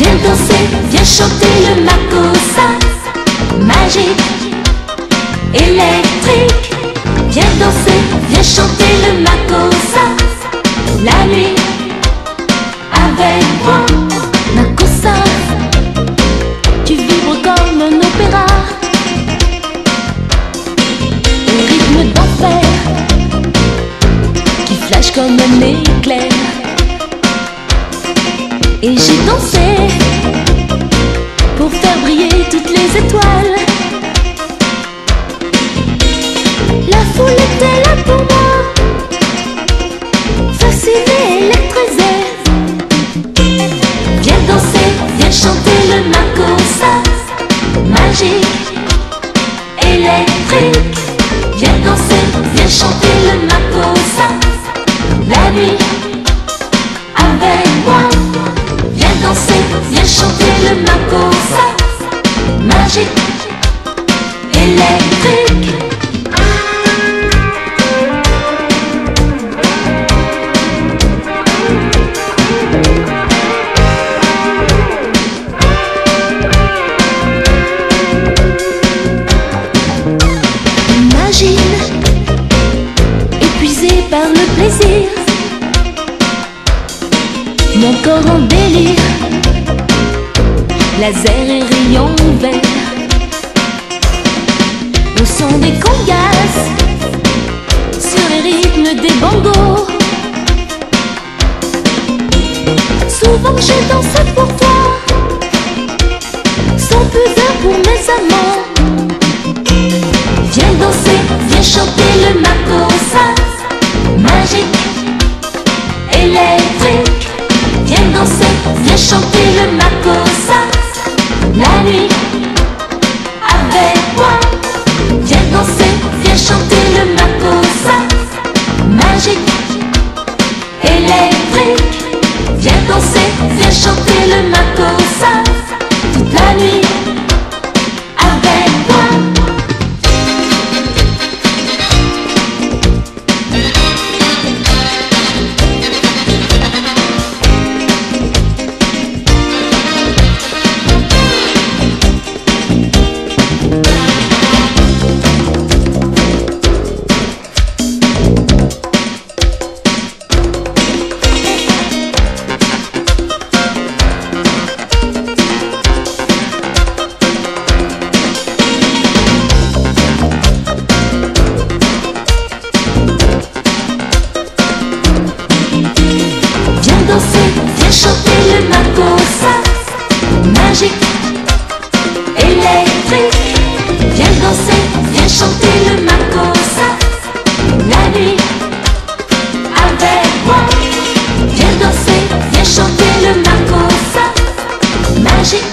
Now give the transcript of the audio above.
Viens danser, viens chanter le makossa Magique, électrique. Viens danser, viens chanter le makossa La nuit, avec moi Makossa, tu vibres comme un opéra. Au rythme d'enfer Qui flash comme un éclair et j'ai dansé pour faire briller toutes les étoiles. La foule était là pour moi, fascinée, électrisée. Viens danser, viens chanter le makossa, magique, électrique. Viens danser, viens chanter le makossa, la nuit Le plaisir. Mon corps en délire. Laser et rayons verts. Au son des congas. Sur les rythmes des bongos Souvent je danse pour toi. Sans pudeur pour mes amants. Viens danser, viens chanter le makossa avec moi. Viens danser, viens chanter le makossa magique, électrique. Viens danser, viens chanter le makossa chanter le maco la nuit avec moi. Viens danser, viens chanter le maco magique.